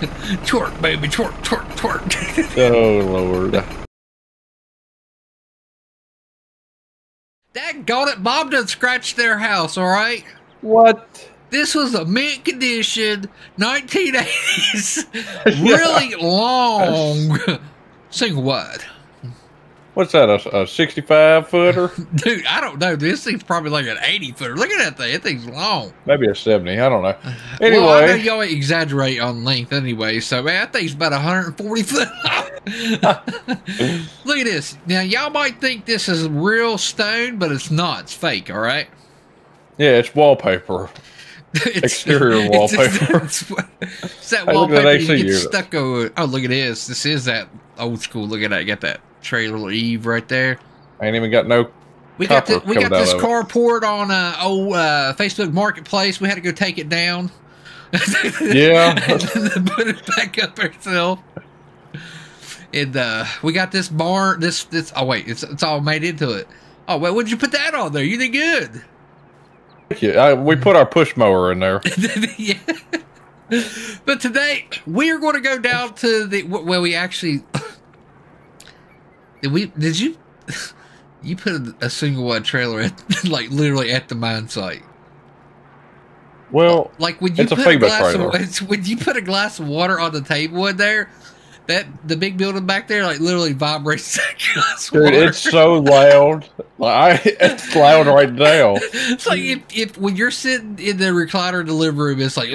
twerk, baby, twerk, twerk, twerk. Oh Lord. That got it. Bob done scratched their house, all right? What? This was a mint condition, 1980s, really long single wide. What's that? A, a 65 footer? Dude, I don't know. This thing's probably like an 80 footer. Look at that thing. That thing's long. Maybe a 70. I don't know. Well, I know Anyway, y'all exaggerate on length anyway, so man, that thing's about 140 foot Look at this. Now, y'all might think this is real stone, but it's not. It's fake, all right? yeah, it's wallpaper. It's, Exterior wallpaper. It's, it's that Hey, at that wallpaper you get over. Oh, look at this. This is that old school. Look at that. Got that trailer Eve right there. I Ain't even got no. We got the, we got this carport on uh, old uh, Facebook Marketplace. We had to go take it down. Yeah. put it back up ourselves. And uh, we got this barn. This this. Oh wait, it's it's all made into it. Oh wait, what did you put that on there? You did good. Yeah, I, we put our push mower in there. yeah. But today we are going to go down to the well. We actually did we did you you put a, a single wide trailer at like literally at the mine site. Well, Like when you It's a put a FEMA glass of, trailer. it's, when you put a glass of water on the table in there, that the big building back there like literally vibrates dude, water. it's so loud. Like, I, it's loud right now. It's like if, if when you're sitting in the recliner in the living room, it's like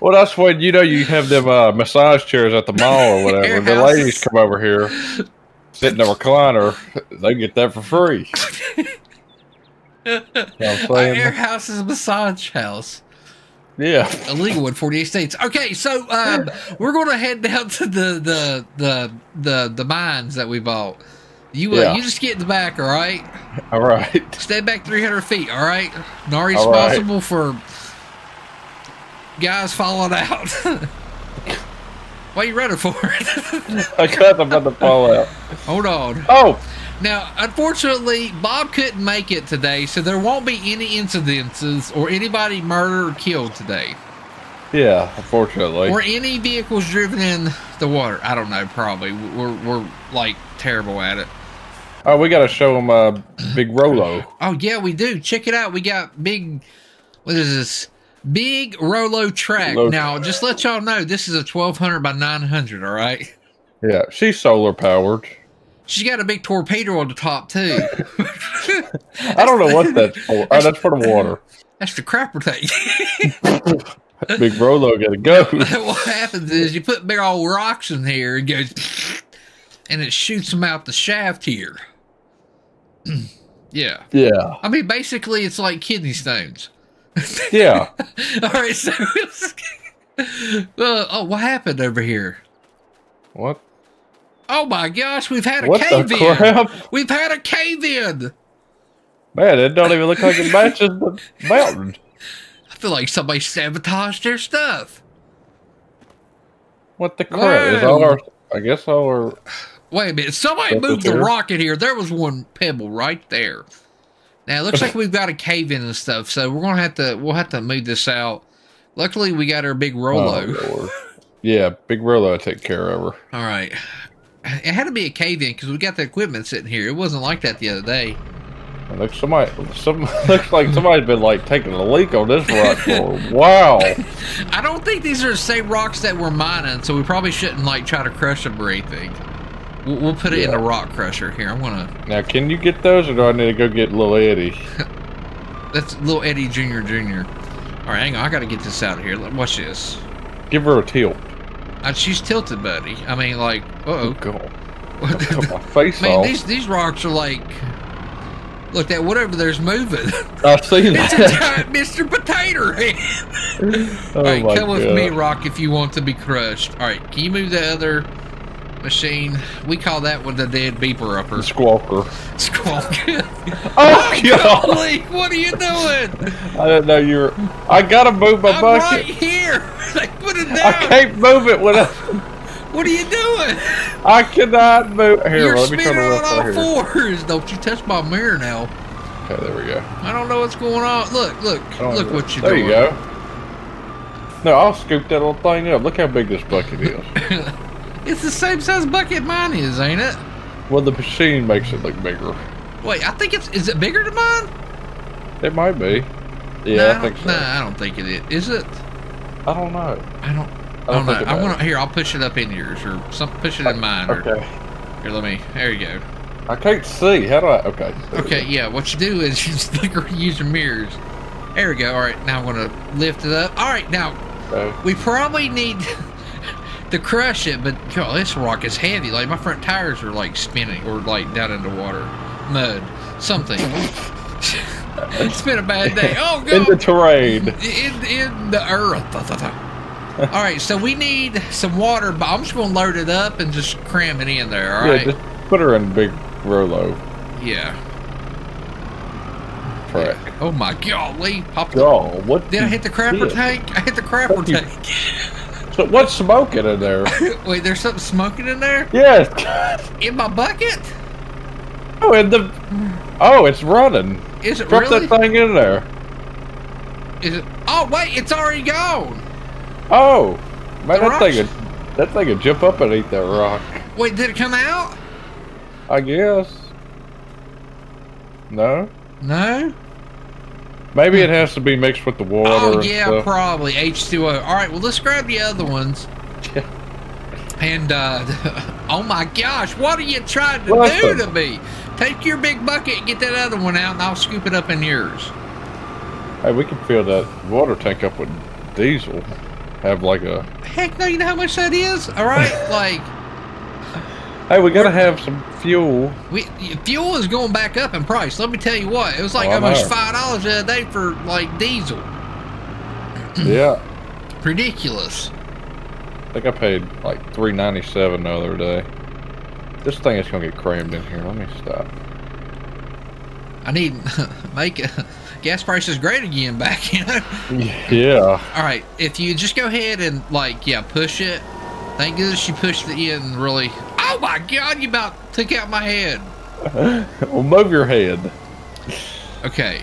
Well, that's when you know you have them uh, massage chairs at the mall or whatever. the ladies come over here, sit in a recliner. They get that for free. You know our air house is a massage house. Yeah. illegal in 48 states. Okay, so um, we're going to head down to the the the the, the mines that we bought. You uh, Yeah. you just get in the back, all right? All right. Stay back 300 feet, all right? Not All right. responsible for guys falling out. what are you running for? I got about to fall out. Hold on. Oh, Now, unfortunately, Bob couldn't make it today, so there won't be any incidences or anybody murdered or killed today. yeah. Unfortunately. or any vehicles driven in the water. I don't know. Probably we're we're like terrible at it. Oh, we got to show them uh, Big Rolo. Oh yeah, we do. Check it out. We got big. What is this? Big Rolo track. Lo- now, just let y'all know, this is a twelve hundred by nine hundred. All right. Yeah, she's solar powered. She's got a big torpedo on the top too. I don't know what that's for. Oh, that's for the water. That's the crapper tank. Big Rolo got to go. what happens is you put big old rocks in here and goes, and it shoots them out the shaft here. yeah. Yeah. I mean, basically, it's like kidney stones. Yeah. All right, so well, oh, what happened over here? What? Oh my gosh, we've had a What cave in. crap? We've had a cave in. Man, it don't even look like it matches the mountain. I feel like somebody sabotaged their stuff. What the crap? Is all our, I guess all our, Wait a minute, somebody moved the here? rock in here. There was one pebble right there. Now it looks like we've got a cave in and stuff, so we're gonna have to we'll have to move this out. Luckily, we got our big Rolo. Oh, Yeah, Big Rolo will take care of her. All right, it had to be a cave in because we got the equipment sitting here. It wasn't like that the other day. Look, somebody, some looks like somebody's been like taking a leak on this rock for while. I don't think these are the same rocks that we're mining, so we probably shouldn't like try to crush them or anything. We'll, we'll put it in a rock crusher here. I'm gonna. Now, can you get those, or do I need to go get little Eddie? That's little Eddie Junior Junior. All right, hang on. I got to get this out of here. Watch this. Give her a tilt. Uh, she's tilted, buddy. I mean, like, uh God, oh. cut my face Man, off. these these rocks are like. Look, that whatever there's moving. I see it's a giant Mr. Potato Head. oh All right, come with me, Rock, if you want to be crushed. All right, can you move the other machine? We call that one the dead beeper upper. Squawker. Squawk. Oh God! Golly, what are you doing? I didn't know you were. I gotta move my I'm bucket. right here. Put it I can't move it without. What are you doing? I cannot move. Here, You're let me turn spinning the on all fours. Don't you touch my mirror now. Okay, there we go. I don't know what's going on. Look, look, look what you're there doing. you go. No, I'll scoop that little thing up. Look how big this bucket is. It's the same size bucket mine is, ain't it? well, the machine makes it look bigger. Wait, I think it's. Is it bigger than mine? It might be. Yeah, Nah, I think so. Nah, I don't think it is. Is it? I don't know. I don't. I I don't don't know. I want to. Here, I'll push it up in yours, or some. Push it in mine. Or, Okay. Here, let me. There you go. I can't see. How do I? Okay. Okay, yeah. What you do is you or use your mirrors. There we go. All right, now I'm gonna lift it up. All right, now Okay. we probably need to crush it, but God, this rock is heavy. Like my front tires are like spinning or like down in the water, mud, something. it's been a bad day. Oh God! In the terrain. in in the earth. All right, so we need some water, but I'm just gonna load it up and just cram it in there. All yeah, right. just put her in a big Rolo yeah. track. Oh my golly! Oh, what? Did I hit the crapper did? tank? I hit the crapper tank. So what's smoking in there? Wait, there's something smoking in there? yes. In my bucket? Oh, and the. Oh, it's running. Is it Drop really? that thing in there. Is it? Oh wait, it's already gone. Oh, man, that thing rocks? would that thing would jump up and eat that rock. Wait, did it come out? I guess. No, No. Maybe it has to be mixed with the water. Oh yeah, probably H2O. All right, well let's grab the other ones. And uh, oh my gosh, what are you trying to Listen. do to me? Take your big bucket, and get that other one out, and I'll scoop it up in yours. Hey, we can fill that water tank up with diesel. Have like a. Heck no, you know how much that is? All right, like. Hey, we gotta have some fuel. We, fuel is going back up in price. Let me tell you what, it was like Oh, almost five dollars a day for like diesel. yeah, Ridiculous. I think I paid like three ninety seven the other day. This thing is gonna get crammed in here. Let me stop. I need make uh, gas prices great again back. You know. Yeah. All right, if you just go ahead and like yeah push it. Thank goodness you pushed it in really. Oh my God! You about took out my head. well, move your head. Okay,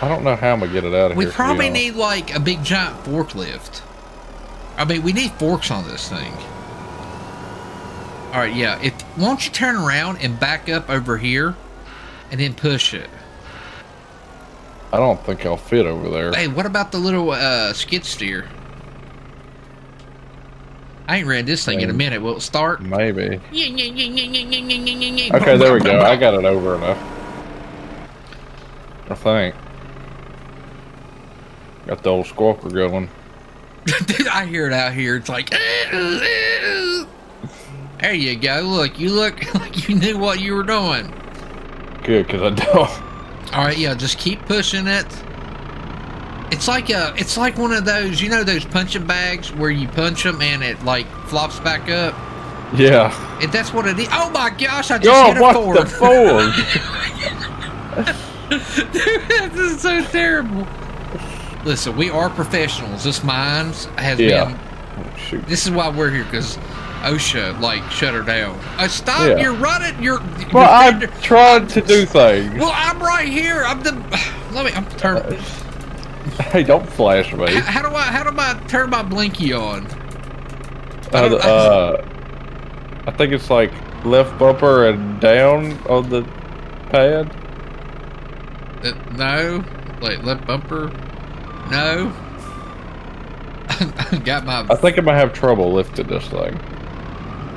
I don't know how I'm gonna get it out of we here. be probably need like a big giant forklift. I mean, we need forks on this thing. All right, yeah. If won't you turn around and back up over here, and then push it. I don't think I'll fit over there. Hey, what about the little uh, skid steer? I ain't read this thing in a minute. Will it start? Maybe. Okay, Okay, there we go. I got it over enough. I think. Got the old squawker going. Dude, I hear it out here. It's like, there you go. Look, you look like you knew what you were doing. Good, because I don't. All right, yeah, just keep pushing it. It's like a, it's like one of those, you know, those punching bags where you punch them and it like flops back up. Yeah. And that's what it is. Oh my gosh, I just Yo, hit a what Ford. the Ford? Dude, this is so terrible. Listen, we are professionals. This mines has Yeah. been. Oh, shoot. This is why we're here because OSHA like shut her down. Uh, stop! Yeah. You're running. You're. Well, I'm trying to do things. Well, I'm right here. I'm the. Let me. I'm turn. Hey, don't flash me. How, how do I? How do I turn my blinky on? I Uh, don't- uh, I think it's like left bumper and down on the pad. Uh, no. like left bumper. No. Got my. I think I might have trouble lifting this thing.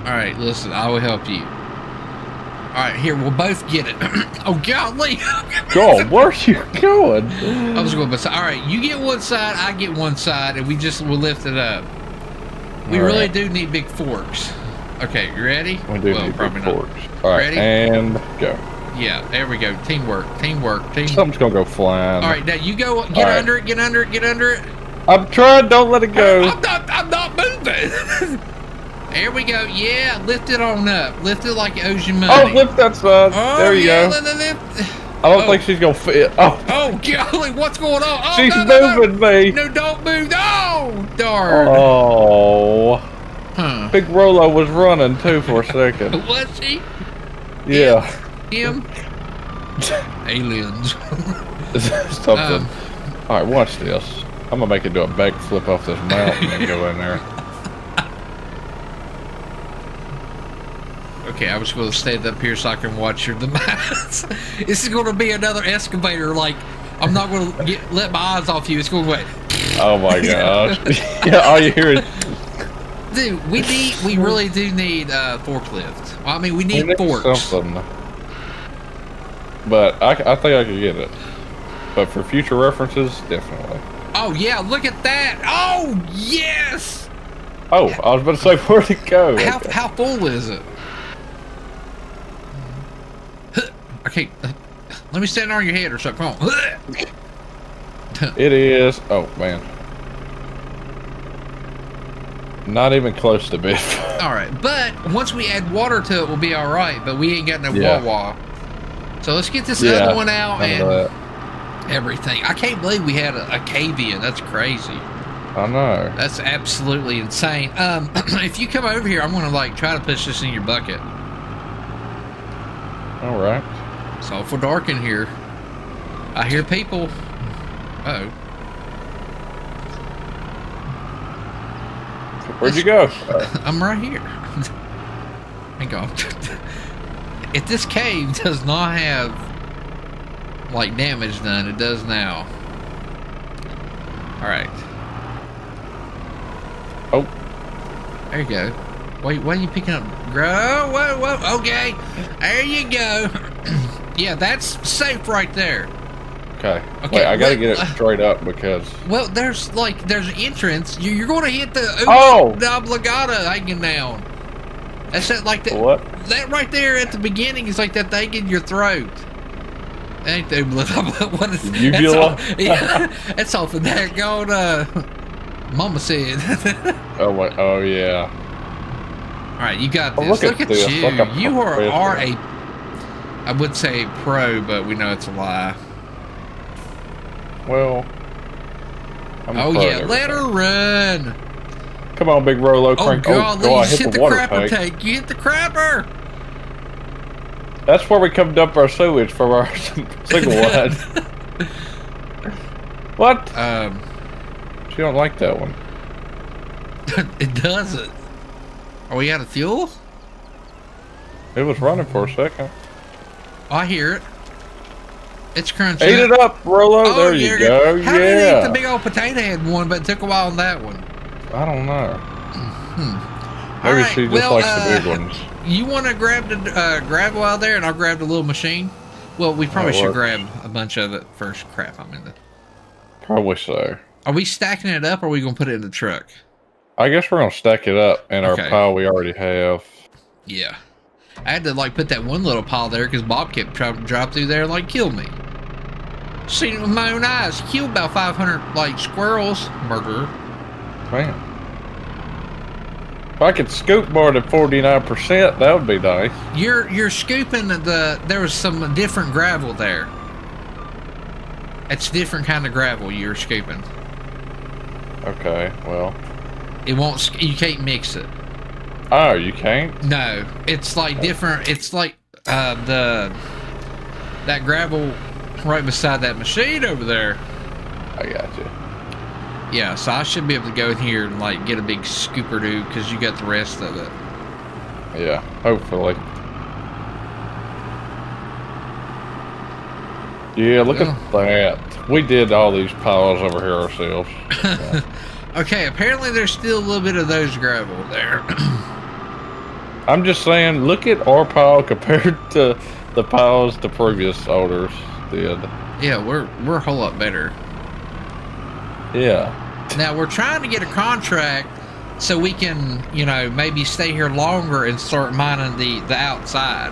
All right, listen. I will help you. All right, here we'll both get it. oh golly! God, where are you going? I was going beside. All right, you get one side, I get one side, and we just will lift it up. We All really right. do need big forks. Okay, you ready? We do well, need probably big not. forks. All right, Ready? and go. Yeah, there we go. Teamwork, teamwork, team. Something's gonna go flying. All right, now you go. Get All right. under it. Get under it. Get under it. I'm trying. Don't let it go. I'm not. I'm not moving. there we go. Yeah, lift it on up. Lift it like it owes you money. Oh, lift that side. Oh, there you yeah, go. I don't oh. think she's gonna fit. Oh, Oh golly, what's going on? Oh, she's no, no, no. moving me. No, don't move. Oh, darn. Oh, Huh. Big Rolo was running too for a second. Was he? Yeah, Him? Aliens. something. Um, All right, watch this. I'm gonna make it do a backflip off this mountain and go in there. Okay, I was going to stand up here so I can watch your demise. this is going to be another excavator. Like, I'm not going to let my eyes off you. It's going to go. Oh my gosh! yeah, all you hear is Dude, we need, we really do need a forklift. Well, I mean, we we need need forks. something. But I, I think I could get it. But for future references, definitely. Oh yeah, look at that. Oh yes. Oh, I was about to say where'd it go? How Okay. how full is it? Okay, uh, let me stand on your head or something. Come on. It is. Oh man. Not even close to bid. All right, but once we add water to it, we'll be all right. But we ain't got no Yeah. Wawa. So let's get this Yeah, other one out and that. everything. I can't believe we had a, a cave. That's crazy. I know. That's absolutely insane. Um, if you come over here, I'm gonna like try to push this in your bucket. All right. It's awful dark in here. I hear people. Oh, Where'd you go? I'm right here. Hang on. if this cave does not have like damage done, it does now. All right. Oh, There you go. Wait, why are you picking up? Grow, oh, whoa, whoa. Okay, there you go. Yeah, that's safe right there. okay. Okay, Wait, I gotta wait, get it uh, straight up because. Well, there's like there's an entrance. You, you're going to hit the Oh! the obligata hanging down. That's that like that. What? That right there at the beginning is like that thing in your throat. Ain't the what is Uvula? That's, all, yeah, that's off of that going. Uh, Mama said. Oh wait. Oh yeah. All right, you got Oh, this. look look, at at, you. you are, are a. I would say pro, but we know it's a lie. Well. I'm Oh yeah, let her run. Come on, big Rolo. Oh Crank. god, oh, you I just hit hit the the crapper tank. tank. You hit the crapper. That's where we come dump our sewage from our single line. what? Um, She don't like that one. it doesn't. Are we out of fuel? It was running for a second. I hear it. It's crunchy. Eat it up, Rolo. Oh, there you go. How did it eat the big old potato head one, but it took a while on that one? I don't know. Hmm. Maybe Alright, she just well, likes uh, the big ones. You want to grab the uh, gravel while there, and I'll grab the little machine. Well, we probably That should works. grab a bunch of it first. Crap, I'm in the. Probably so. Are we stacking it up, or are we gonna put it in the truck? I guess we're gonna stack it up in Okay. our pile we already have. Yeah. I had to like put that one little pile there because Bob kept trying to drop through there and like kill me. Seen it with my own eyes. Killed about 500 like squirrels. Murderer. Man. If I could scoop more than forty nine percent, that would be nice. You're you're scooping the. There was some different gravel there. It's different kind of gravel you're scooping. Okay, well. It won't. You can't mix it. Oh, you can't? No, it's like different. It's like uh, the that gravel right beside that machine over there. I got you. Yeah, so I should be able to go in here and like get a big scooper do because you got the rest of it. Yeah, hopefully. Yeah, look at that. We did all these piles over here ourselves. Okay, apparently there's still a little bit of those gravel there. I'm just saying, look at our pile compared to the piles the previous owners did. yeah, we're we're a whole lot better. Yeah. Now we're trying to get a contract so we can, you know, maybe stay here longer and start mining the the outside.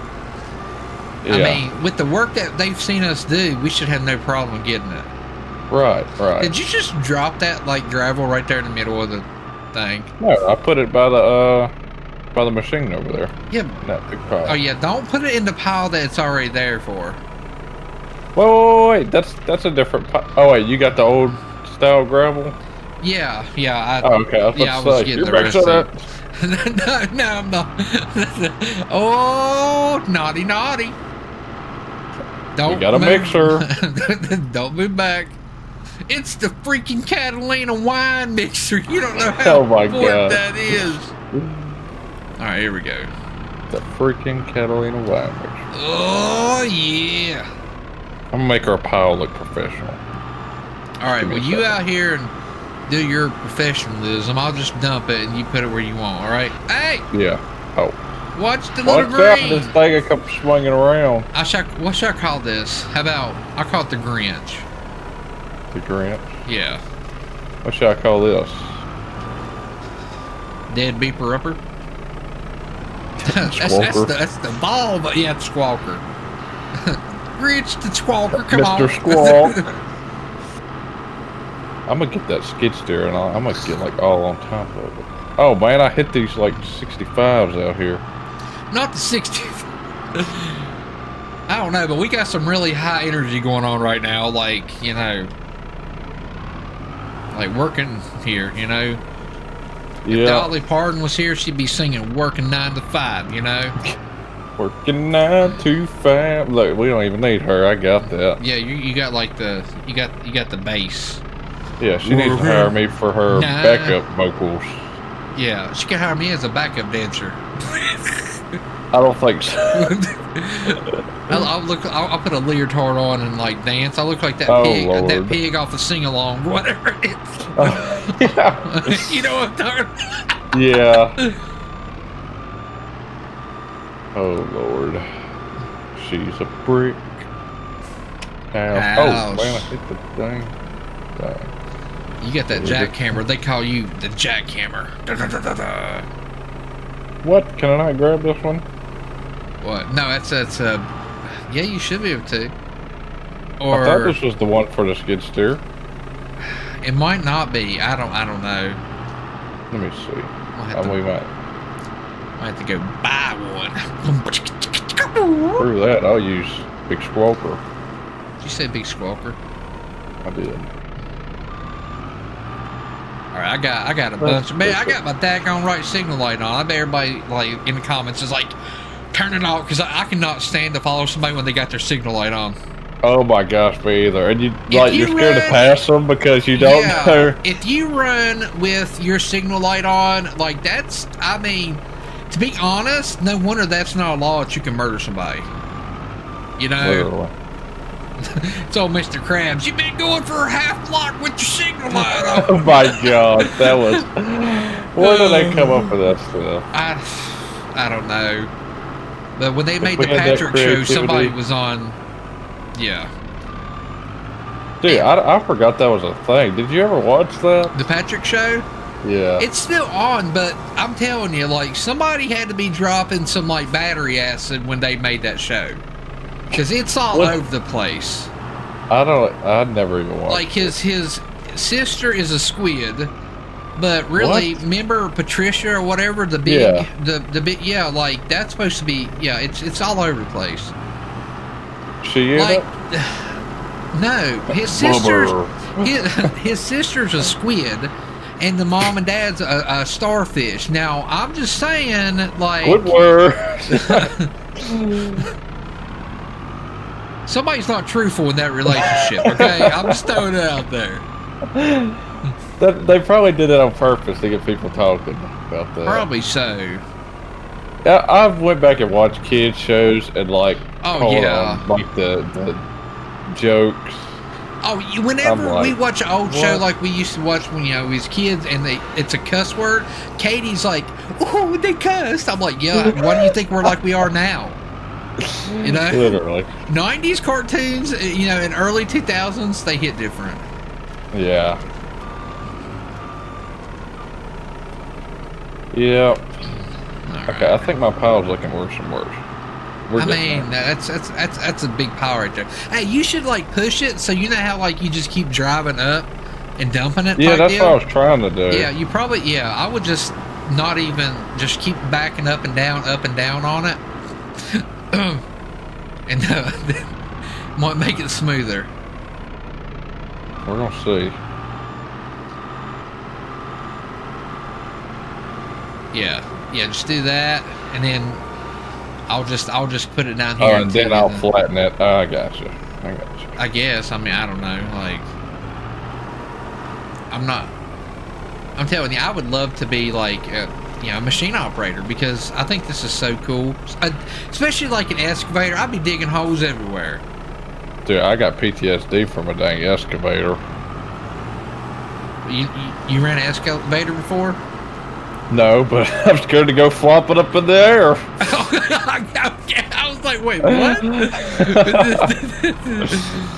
Yeah. I mean, with the work that they've seen us do, we should have no problem getting it. Right, right. Did you just drop that like gravel right there in the middle of the thing? No, I put it by the uh by the machine over there. Yeah. That big pile. Oh yeah, don't put it in the pile that it's already there for. Wait, wait, wait, wait. That's that's a different pile. Oh wait, you got the old style gravel? Yeah, yeah. I, Oh, okay. I was Yeah, I was say, getting the rest it. no, no, I'm not. oh, naughty, naughty. Don't You got a mixer. Don't move back. It's the freaking Catalina wine mixer. You don't know how Oh my important God. that is. All right, here we go. The freaking Catalina wine mixer. Oh yeah. I'm gonna make our pile look professional. All right, well you out here and do your professionalism. I'll just dump it and you put it where you want. All right. Hey, Yeah. Oh, watch the little watch out! This thing will come swinging around. I shall, what should I call this? How about I call it the Grinch? The Grinch. Yeah, What should I call this? dead beeper upper. that's, that's, the, that's the ball, but yeah, it's Squawker. Grinch the Squawker, come on. Mr. Squawk. I'm gonna get that skid steer and I'll, I'm gonna get like all on top of it. Oh man, I hit these like 65s out here. Not the 60. I don't know, but we got some really high energy going on right now. Like, you know, like working here, you know. Yeah, Dolly Parton was here, she'd be singing working nine to five, you know. working nine to five. Look, we don't even need her. I got that. Yeah, you, you got like the you got you got the bass. Yeah, she needs to hire me for her Nah. backup vocals. Yeah, she can hire me as a backup dancer. I don't think so. I'll, I'll look. I'll, I'll put a leotard on and like dance. I look like that Oh, pig. That pig off the sing along, whatever it is. yeah. you know what I'm talking. yeah. Oh Lord, she's a brick. Oh, House. Oh man, I hit the thing. Dang. You got that What is it? jackhammer. They call you the jackhammer. Da, da, da. What? Can I not grab this one? What? No, that's that's uh. Yeah, you should be able to. I thought this was the one for the skid steer. it might not be. I don't. I don't know. Let me see. I'll have, Um, to, we might I'll have to go buy one. prove that. I'll use Big Squawker. Did you say big squawker? I did. All right, I got I got a bunch. Man, I got my daggone right signal light on. I bet everybody like in the comments is like, turn it off because I, I cannot stand to follow somebody when they got their signal light on. Oh my gosh, me either. And you like you are scared to pass them because you don't yeah, know. if you run with your signal light on, like that's I mean, to be honest, no wonder that's not a law that you can murder somebody. You know, it's old Mr. Krabs. You've been going for a half block with your signal light on. Oh my god, that was. Where did they oh. come up with this stuff? I, I don't know. But when they made the Patrick show, somebody was on. Yeah, Dude, I, I forgot that was a thing. Did you ever watch that? the Patrick show. Yeah. It's still on, but I'm telling you, like somebody had to be dropping some like battery acid when they made that show, because it's all What? over the place. I don't. I never even watched. Like his his sister is a squid, but really, What? remember Patricia or whatever the big Yeah. the the big yeah, like that's supposed to be yeah, it's it's all over the place. she like no his sister's his, his sister's a squid and the mom and dad's a, a starfish now i'm just saying like Good word. somebody's not truthful in that relationship okay i'm just throwing it out there that, they probably did it on purpose to get people talking about that. probably so I've went back and watched kids shows and like. Oh, yeah. on, like the the jokes. oh you, whenever like, we watch an old show like we used to watch when you know we was kids and they it's a cuss word katie's like oh they cussed i'm like yeah why do you think we're like we are now you know Literally. 90s cartoons, uh, you know, in early 2000s, they hit different. Yeah. Yep. Okay, I think my pile's looking worse and worse. We're I mean, that's that's that's that's a big power right there. Hey, you should like push it so you know how like you just keep driving up and dumping it. yeah, that's deal? what I was trying to do. Yeah, you probably yeah. I would just not even just keep backing up and down, up and down on it, and uh, might make it smoother. We're gonna see. Yeah, yeah. Just do that, and then I'll just I'll just put it down Oh, here. and then I'll the- flatten it. Oh, I got you. I got you. I guess. I mean, I don't know. Like, I'm not. I'm telling you, I would love to be like a, you know a machine operator because I think this is so cool. I, especially like an excavator, I'd be digging holes everywhere. Dude, I got PTSD from a dang excavator. You you, you ran an excavator before? No, but I'm scared to go flopping up in the air. I was like, wait, what?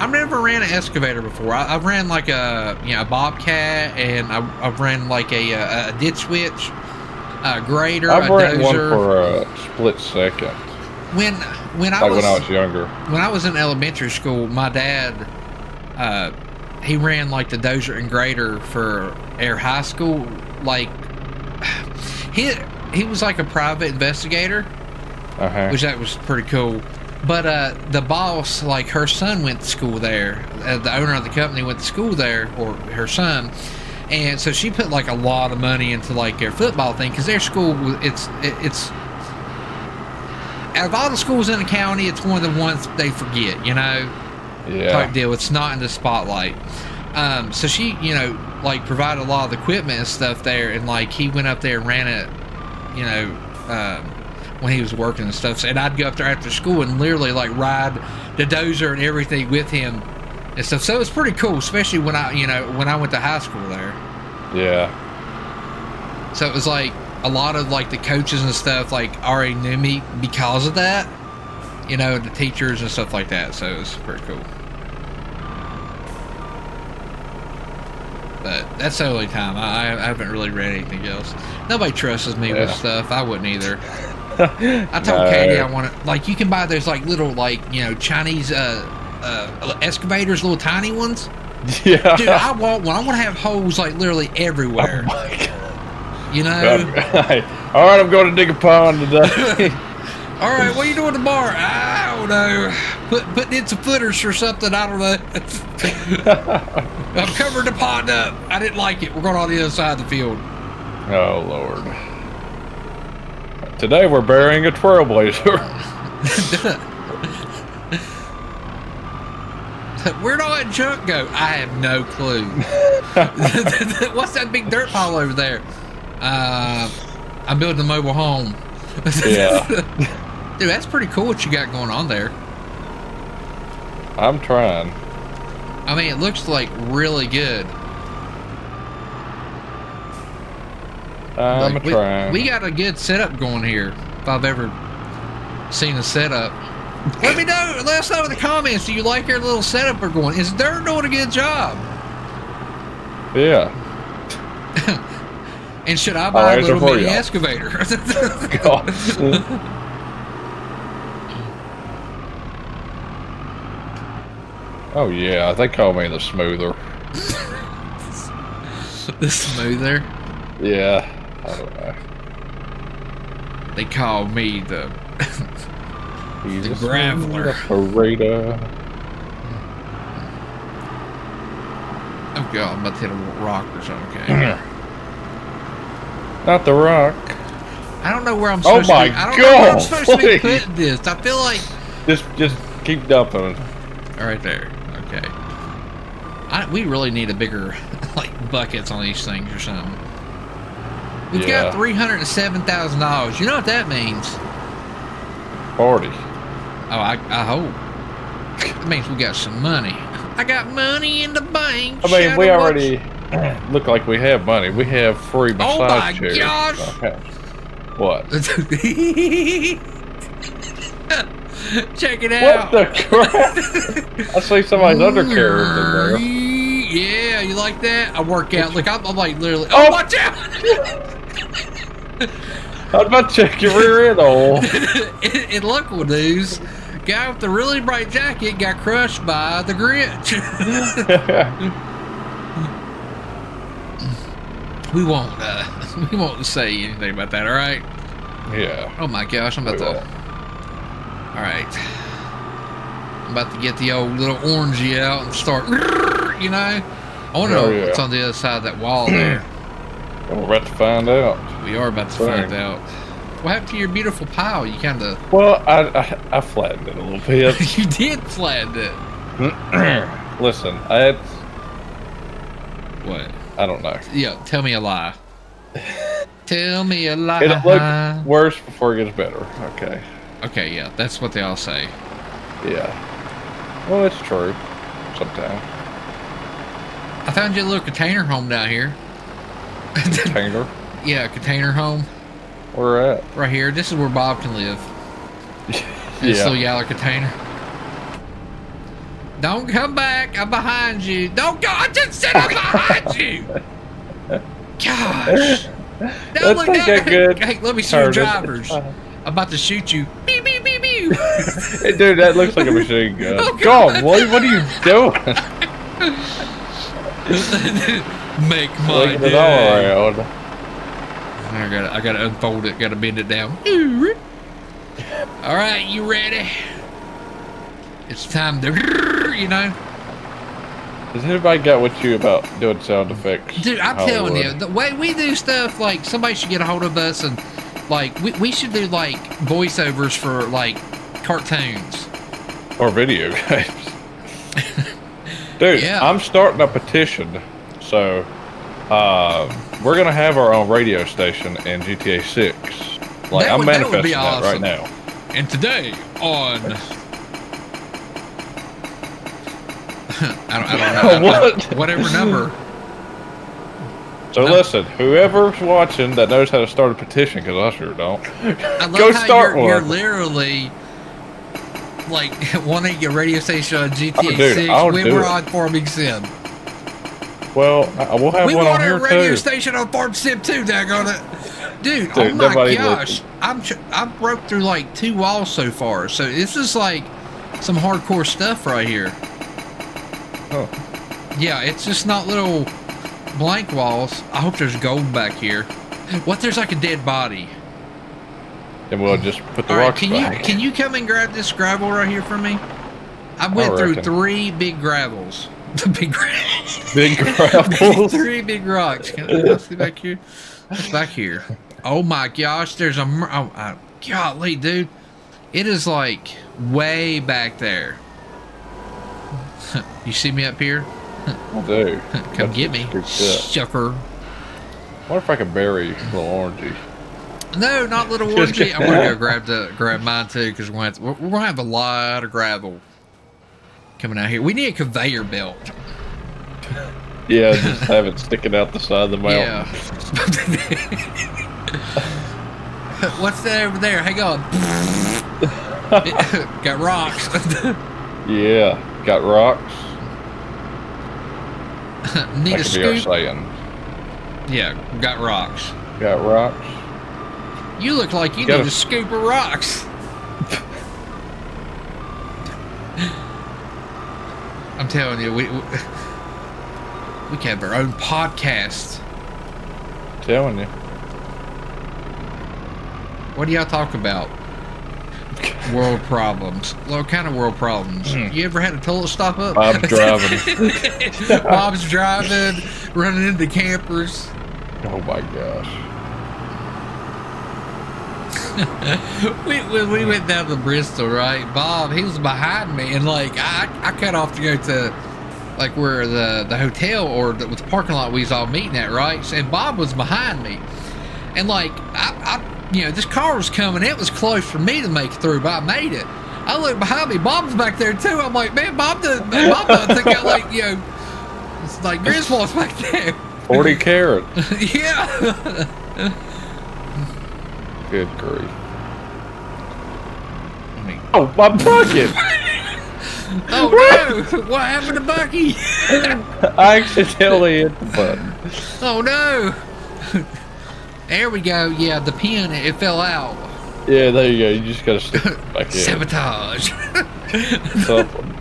I've never ran an excavator before. I, have ran like a you know a bobcat, and I, have ran like a, a, a Ditch Witch, a grader, I've a ran dozer. one for a split second. When when I Like was when I was younger. when I was in elementary school, my dad, uh, he ran like the dozer and grader for Air High School. Like he he was like a private investigator, Uh huh. which that was pretty cool. But uh, the boss, like her son, went to school there. Uh, the owner of the company went to school there, or her son, and so she put like a lot of money into like their football thing because their school it's it, it's out of all the schools in the county, it's one of the ones they forget, you know, Yeah. type deal. It's not in the spotlight. Um, so she, you know, like provided a lot of the equipment and stuff there, and like he went up there and ran it, you know, um, when he was working and stuff. So, and I'd go up there after school and literally like ride the dozer and everything with him and stuff. So it was pretty cool, especially when I, you know, when I went to high school there. Yeah. So it was like a lot of like the coaches and stuff like already knew me because of that. You know, the teachers and stuff like that. So it was pretty cool. But that's the only time. I, I haven't really read anything else. Nobody trusts me with stuff. I wouldn't either. I told No. Katie I want to like you can buy those like little like you know Chinese uh, uh excavators, little tiny ones. Yeah. Dude, I want one. I want to have holes like literally everywhere. Oh my God. You know. All right, I'm going to dig a pond today. All right, what are you doing tomorrow? I don't know. Put putting in some footers or something. I don't know. I'm covering the pond up. I didn't like it. We're going on the other side of the field. oh Lord. Today we're burying a trailblazer. Where'd all that junk go? I have no clue. What's that big dirt pile over there? Uh, I'm building a mobile home. Yeah. Dude, that's pretty cool what you got going on there. I'm trying. I mean, it looks like really good. I'm Like, we, trying. we got a good setup going here. If I've ever seen a setup. Let me know. Let us know in the comments. Do you like our little setup we're going? Is Dirt doing a good job? yeah. And should I buy oh, a little mini you. excavator? oh yeah, they call me the smoother. the smoother. Yeah. I don't know. They call me the. He's The graveler. operator. Oh god, I'm about to hit a rock or something. Okay. Not the rock. I don't know where I'm Oh supposed my to be. I don't know where I'm God, supposed to be please. putting this. I feel like. Just just keep dumping. All right there. We really need a bigger, like, buckets on these things or something. We've Yeah. got three hundred and seven thousand dollars. You know what that means? Forty. Oh, I, I hope. It means we got some money. I got money in the bank. I mean, we already look like we have money. We have free massage Oh my chairs. gosh. Okay. What? Check it out. What the crap? I see somebody's undercarriage in there. Yeah, you like that? I work out. Look, I'm, I'm like literally. Oh. Oh, watch out! I was about to check your rear end hole. in, in local news, guy with the really bright jacket got crushed by the Grinch. we won't. Uh, we won't say anything about that. All right. yeah. Oh my gosh, I'm about We to. won't. All right. I'm about to get the old little orangey out and start. You know. I want to Oh, know yeah. what's on the other side of that wall there. We're about to find out. we are about to Dang. find out. What happened to your beautiful pile? You kind of. Well, I, I I flattened it a little bit. you did flatten it. Listen, I What? I don't know. Yeah, tell me a lie. tell me a lie. It'll look worse before it gets better. Okay. Okay, yeah, that's what they all say. Yeah. Well, it's true. Sometimes. I found you a little container home down here. Container. yeah, container home Where at? right here. This is where Bob can live. This Yeah. little yellow container. Don't come back. I'm behind you. Don't go. I just said I'm behind you. Gosh. Let's look a good Hey, let me see your drivers. I'm about to shoot you. Beep, beep, beep, beep. Hey, dude, that looks like a machine gun. Oh, God, what, what are you doing? Make my Looking it all day. around. I gotta, I gotta unfold it. Gotta bend it down. All right, you ready? It's time to, you know, Has anybody got with you about doing sound effects? dude. I'm telling you, the way we do stuff, like somebody should get a hold of us and, like, we, we should do like voiceovers for like cartoons. Or video games. Dude, Yeah. I'm starting a petition. So, uh, we're going to have our own radio station in GTA 6. Like, That I'm would- that manifesting be that, right now. And today on. I don't, I don't know. What? Whatever number. So, No. listen, whoever's watching that knows how to start a petition, because I sure don't, I love go start you're, one. you're literally like wanting a radio station on GTA dude, 6 I'll when do we're it. on Farming Sim. well, I- we'll have we one on want a radio station on Farm Sim too, daggone it. Dude, oh my gosh. I'm tr- I broke through like two walls so far. So this is like some hardcore stuff right here. Huh. Yeah, it's just not little blank walls. I hope there's gold back here. What? There's like a dead body. And we'll just put the All right, rocks can back. you can you come and grab this gravel right here for me? I went through three big gravels. The big Big gravels. three big rocks. Can I see back here? What's back here? Oh my gosh, there's a oh, uh, golly, dude. It is like way back there. you see me up here? I do. Come That's get me, sucker. What if I can bury little orangey? No, not little orangey. I'm gonna go grab the grab mine too because we're, gonna have we're gonna have a lot of gravel coming out here. We need a conveyor belt. Yeah, just have it sticking out the side of the mountain. Yeah. What's that over there? Hang on. Got rocks. Yeah, got rocks. need a That our scoop. Yeah, got rocks. Got rocks. You look like you Got need a- scoop of rocks. I'm telling you, we we, we can have our own podcast. Telling you. What do y'all talk about? World problems. What kind of world problems? Hmm. You ever had a toilet stop up? Bob's driving. Bob's driving, running into campers. Oh my gosh. We, when we went down to Bristol, right? Bob, he was behind me, and like I, I cut off to go to like where the the hotel or the, the parking lot we was all meeting at, right? And Bob was behind me, and like I, I, you know, this car was coming. It was close for me to make it through, but I made it. I look behind me. Bob's back there too. I'm like, man, Bob doesn't. Bob doesn't think like you know. It's like Griswold's back there. 40 carat. yeah. Good grief. I Oh, my bucket! oh no! What happened to Bucky? I accidentally hit the button. Oh no! there we go. Yeah, the pin it fell out. Yeah, there you go. You just gotta stick it back in. Sabotage. Something.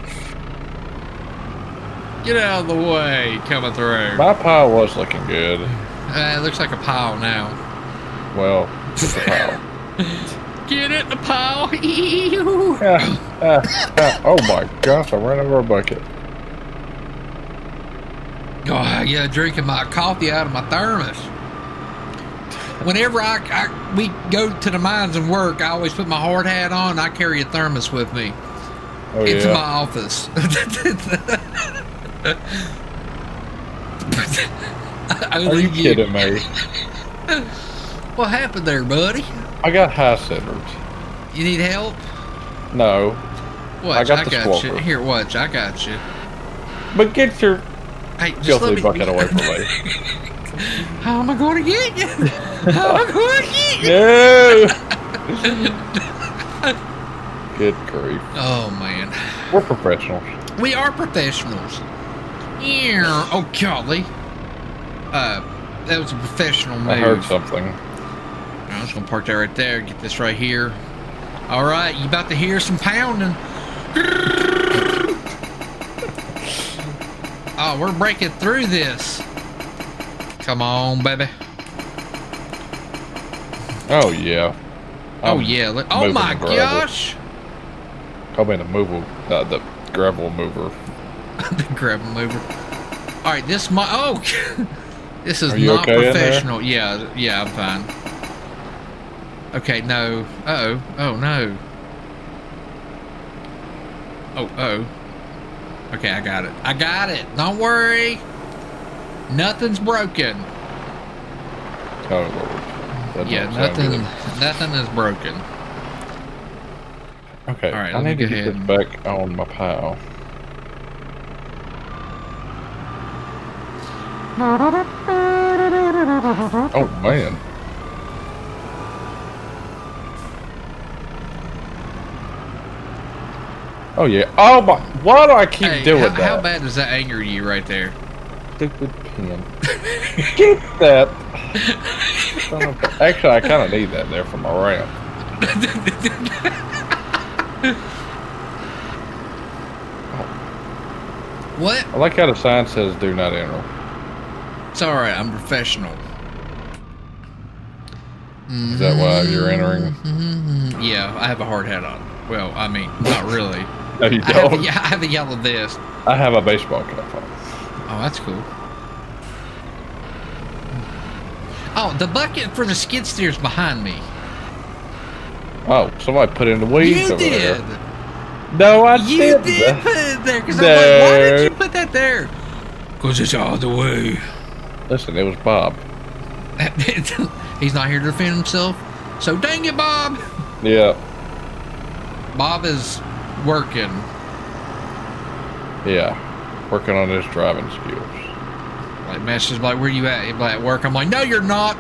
Get out of the way, coming through. My pile was looking good. Uh, it looks like a pile now. Well, it's a pile. Get it, the pile. Ew. Ah, ah, ah. Oh my gosh, I ran over a bucket. God, yeah, drinking my coffee out of my thermos. Whenever I, I we go to the mines and work, I always put my hard hat on. I carry a thermos with me Oh into my yeah. office. Only Are you kidding me? What happened there, buddy? I got high centered. You need help? No. Watch, got I got, you. Here, watch, I got you. But get your Hey, just let filthy me. bucket away from me. How am I going to get you? How am I going to get you? No! Good grief. Oh man, We're professionals. we are professionals. Yeah. Oh golly. Uh, that was a professional move. I heard something. I'm just gonna park that right there. Get this right here. All right, you about to hear some pounding? Oh, we're breaking through this. Come on, baby. Oh, yeah. Oh I'm yeah. Let, oh my gosh. I mean, the mover, uh, the gravel mover. the gravel mover. All right, this my oh, this is not okay professional. Yeah, yeah, I'm fine. Okay, no. Uh oh. Oh no. Oh oh. Okay, I got it. I got it. Don't worry. Nothing's broken. Oh, Lord. That yeah, nothing. Nothing is broken. Okay, All right, I let me need to get ahead this back on my pile. Oh, man. Oh, yeah. Oh, my. Why do I keep Hey, doing how, that? how bad does that anger you right there? Stupid pen. Get that. Son of a- Actually, I kind of need that there for my ramp. What? I like how the sign says do not enter. It's all right. I'm professional. Is that why you're entering? Mhm. Yeah, I have a hard hat on. Well, I mean, not really. No, you I have, a, don't. I have a yellow vest. I have a baseball cap on. Oh, that's cool. Oh, the bucket for the skid steer's behind me. Oh, somebody put in the weeds you did. there. No, I You didn't. did put it there because I'm like, why did you put that there? Because it's all the way. Listen, it was Bob. He's not here to defend himself. So dang it, Bob. Yeah, Bob is working. yeah. Working on his driving skills. Like messages like, where you at? Like, at work. I'm like, no, you're not.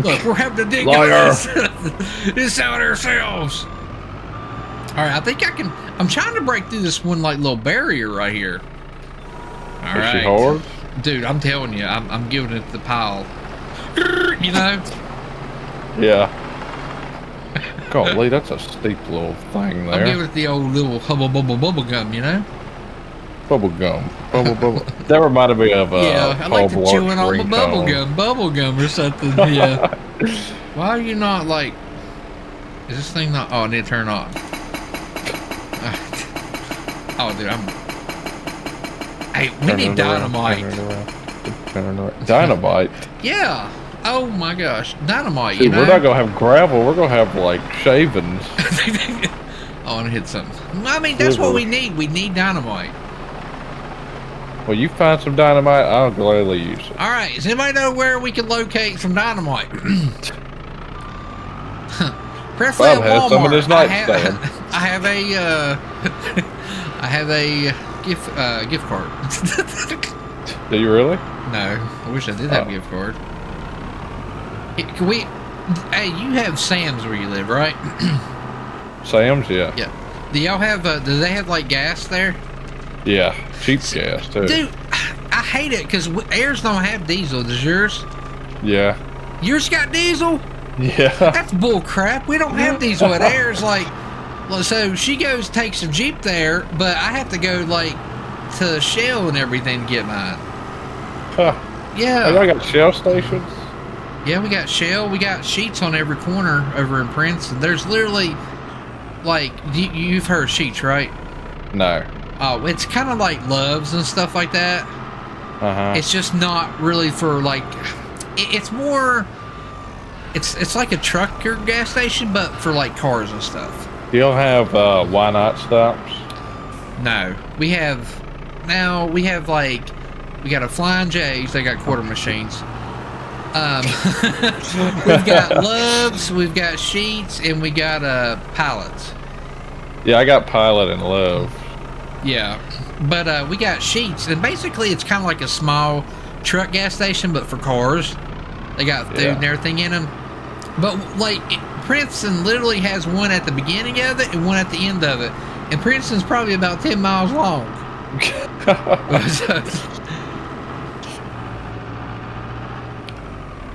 Look, we're having to dig this. this out ourselves. All right, I think I can. I'm trying to break through this one like little barrier right here. All Is right, she hard? dude. I'm telling you, I'm, I'm giving it the pile. You know, Yeah. Golly, that's a steep little thing there. I'm there. giving it the old little hubble bubble bubble gum. You know. Bubble gum. Bubble bubble. that reminded me of uh, yeah, I like to chewing Blart on the bubble ringtone. gum, bubble gum or something. Yeah. Why are you not like? Is this thing not? Oh, I need to turn on. Oh, dude, I'm. Hey, we Turn need it around, dynamite. turn around, turn around. Dynamite. Yeah. Oh my gosh, dynamite. Dude, You know. we're not gonna have gravel. We're gonna have like shavings. oh, I want to hit something. I mean, that's what we need. We need dynamite. Well, you find some dynamite, I'll gladly use it. All right. Does anybody know where we can locate some dynamite? Preferably Bob at has some Walmart. his I have, I have a, uh, I have a gift uh, gift card. Do you really? no, I wish I did have a Oh. gift card. Hey, Can we? Hey, you have Sam's where you live, right? Sam's, yeah. yeah. Do y'all have? Uh, do they have like gas there? Yeah. Cheap gas, too. Dude, I hate it because Airs don't have diesel. Does yours? Yeah. Yours got diesel? Yeah. That's bull crap. We don't have diesel at Airs. Like, so she goes takes a jeep there, but I have to go like to Shell and everything to get mine. Huh. Yeah, y'all got shell stations? Yeah. We got Shell. We got Sheetz on every corner over in Princeton. There's literally like you, you've heard Sheetz, right? No. Oh, it's kind of like Loves and stuff like that. Uh huh. It's just not really for like. It, it's more. It's it's like a trucker gas station, but for like cars and stuff. Do y'all have uh, why not stops? No, we have now we have like we got a Flying J's. They got quarter machines. Um, we've got loves, we've got Sheetz, and we got uh pallets. Yeah, I got pilot and love. Yeah, but uh, we got Sheetz, and basically it's kind of like a small truck gas station, but for cars. They got food Yeah. and everything in them. But like Princeton literally has one at the beginning of it and one at the end of it, and Princeton's probably about ten miles long.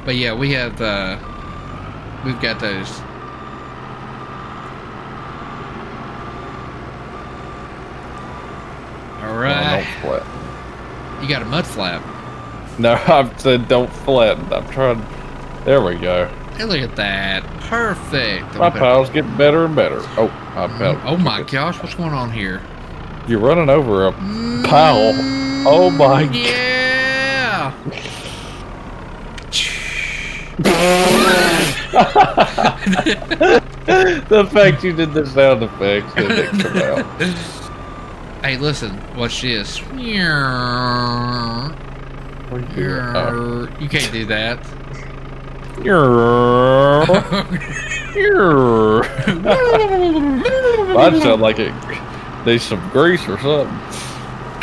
but yeah, we have uh, we've got those. All right. No, don't flat. you got a mud flap. No, I said don't flatten. I'm trying. There we go. Hey, look at that, perfect. My piles get better and better. Oh, I fell. Oh my gosh, what's going on here? You're running over a pile. Oh my Yeah. The fact you did the sound effects didn't come out. Hey, listen, watch this. What doing? Oh. You can't do that. I'd sound like it needs some grease or something.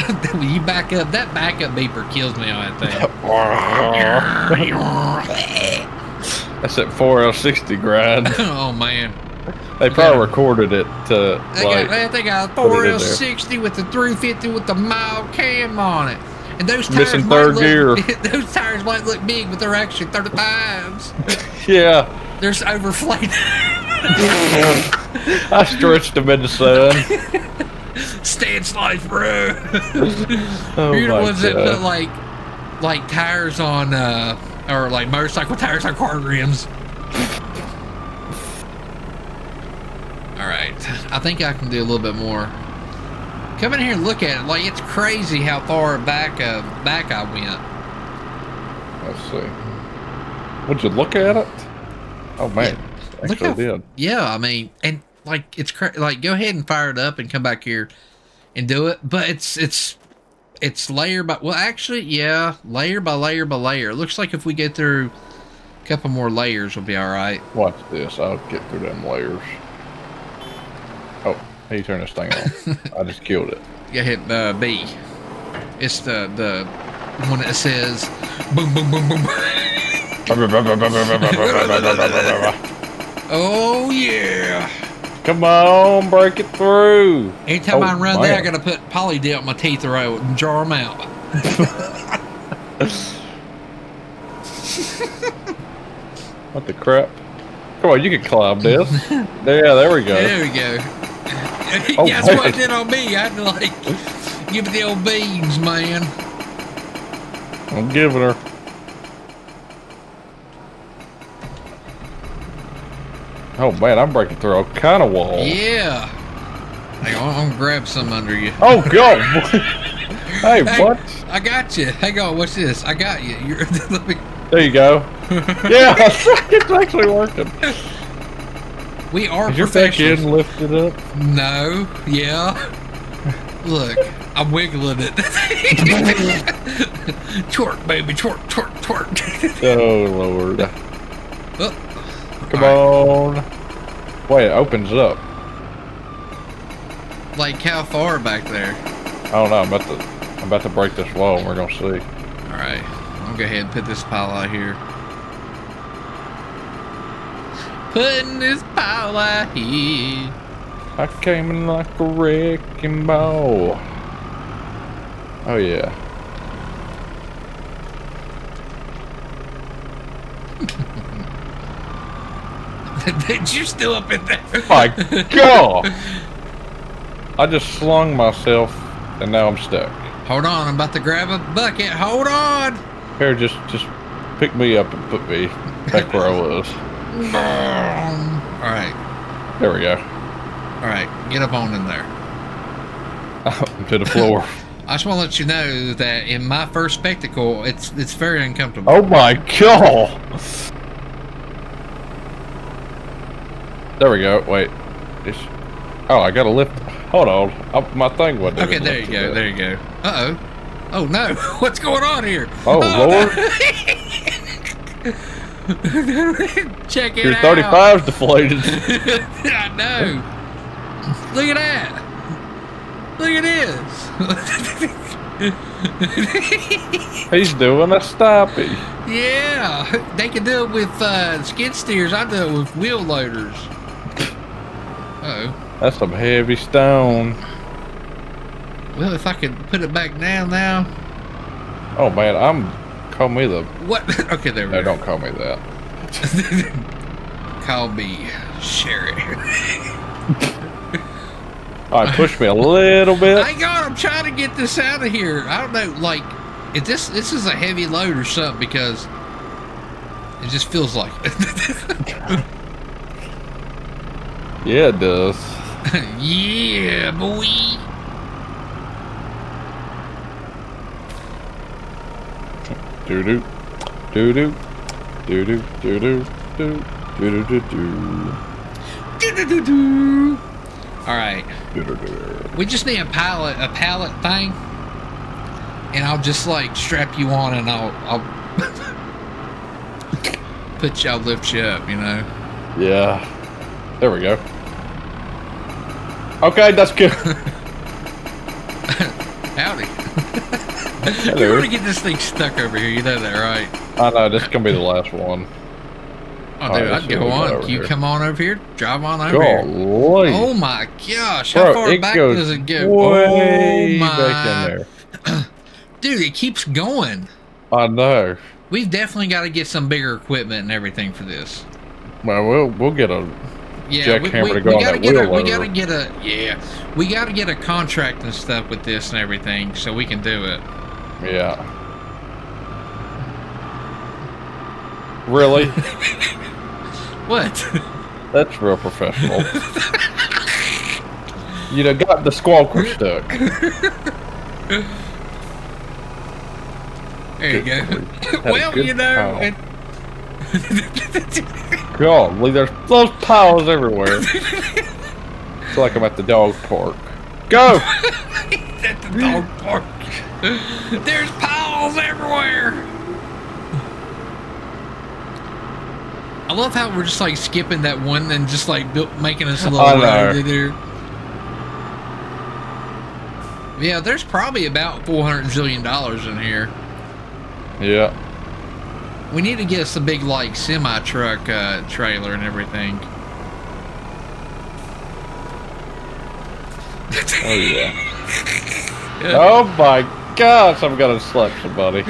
when you back up, that backup beeper kills me on that thing. That's that 4L60 grind. oh man. They probably recorded it to They like. got, they got a put it in there. 4L60 with the 350 with the mild cam on it. And those tires Missing might third look, gear. Those tires might look big, but they're actually 35s. Yeah, They're overflated. I stretched them in the sun. Stance life, bro. Oh You're the ones that put like like tires on uh or like motorcycle tires on car rims. Alright. I think I can do a little bit more. Come in here and look at it. Like it's crazy how far back uh back I went. Let's see. Would you look at it? Oh man, Look actually how- did. Yeah, I mean, and like it's like go ahead and fire it up and come back here and do it. But it's it's it's layer by well, actually, yeah, layer by layer by layer. It looks like if we get through a couple more layers, we'll be all right. Watch this. I'll get through them layers. Oh, he turned this thing on. I just killed it. Go hit uh, B. It's the the one that says boom boom boom boom. oh yeah! Come on, break it through. Anytime Oh, I run there, I man. gotta put poly dip my teeth row and jar them out. What the crap? Come on, you can climb this. yeah, there we go. There we go. Oh, That's what it did on me. I had to like give it the old beans, man. I'm giving her. Oh man, I'm breaking through all kind of walls. Yeah. Hang on, I'm gonna grab some under you. Oh god! hey, Hey, what? I got you. Hang on, what's this? I got you. Me, There you go. yeah, it's actually working. we are Is your back end lifted up? No, yeah. Look, I'm wiggling it. twerk, baby, twerk, twerk, twerk. Oh lord! oh, Come all right. on. Wait, it opens up. Like how far back there? I don't know. I'm about to. I'm about to break this wall. and We're gonna see. All right, I'll go ahead and put this pile out here. Putting this pile out here. I came in like a wrecking ball. Oh yeah. You're still up in there. Oh my God! I just slung myself, and now I'm stuck. Hold on, I'm about to grab a bucket. Hold on. Here, just just pick me up and put me back where I was. All right, There we go. all right, get up on in there. to the floor. I just want to let you know that in my first spectacle, it's it's very uncomfortable. Oh my God! There we go. Wait. It's, oh, I gotta lift. Hold on. I, my thing wasn't. okay, there you go. There you go. Uh oh. Oh no! What's going on here? Oh, Lord. Check it Your out. 35's deflated. I know. Look at that. Look at this. He's doing a stoppie. yeah, they can do it with uh, skid steers. I do it with wheel loaders. Oh. That's some heavy stone. Well, if I could put it back down now. Oh man, I'm call me the What? Okay, there we go. no, don't call me that. Call me Sherry. All right, push me a little bit. Hang on, I'm trying to get this out of here. I don't know, like, if this this is a heavy load or something because it just feels like. Yeah, it does. yeah, boy. Doo doo, doo doo, doo doo, doo doo, doo doo doo doo Do-do-do-do. All right, doo doo doo. we just need a pallet, a pallet thing, and I'll just like strap you on, and I'll I'll put you, I'll lift you up, you know. Yeah. There we go. Okay, that's good. Howdy. Hello. You're gonna get this thing stuck over here. You know that, right? I know this is gonna be the last one. Oh, dude, right, I'd go what we got on. Can you here. come on over here? Drive on over here. Golly. Oh my gosh! Bro, How far back does it go? Way oh my, back in there. dude! It keeps going. I know. We've definitely got to get some bigger equipment and everything for this. Well, we'll we'll get a Yeah, Jackhammer to go on gotta get a, we gotta get a yeah, we gotta get a contract and stuff with this and everything so we can do it. yeah. Really? What? That's real professional. you know, got the squawker stuck. There you Good go. grief. Had a well, you know, it, Golly, there's those piles everywhere. it's like I'm at the dog park. Go! at the dog park. There's piles everywhere. I love how we're just like skipping that one and just like built, making us a little know. there. Yeah, there's probably about four hundred zillion dollars in here. Yeah. We need to get us a big like semi truck uh, trailer and everything. Oh yeah. Oh my gosh, I'm gonna slap somebody.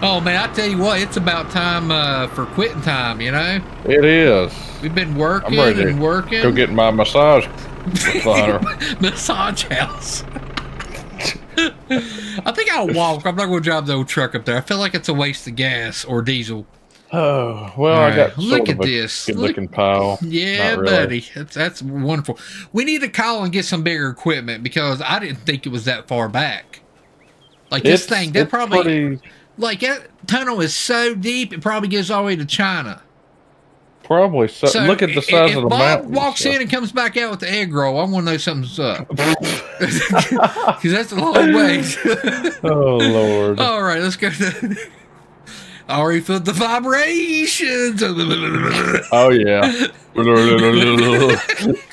Oh man, I tell you what, it's about time uh, for quitting time. You know, It is. we've been working ready to and working. Go get my massage massage house. I think I'll walk. I'm not going to drive the old truck up there. I feel like it's a waste of gas or diesel. Oh well, All I got look at this. good Look- looking pile. Yeah, really. buddy. That's, that's wonderful. We need to call and get some bigger equipment because I didn't think it was that far back. Like this thing, that probably pretty, like that tunnel is so deep it probably goes all the way to China. Probably so, So look at the size if of the Bob mountain. walks in and comes back out with the egg roll, I want to know something's up because that's a long ways. oh lord. All right, let's go. To, I already felt the vibrations. Oh yeah.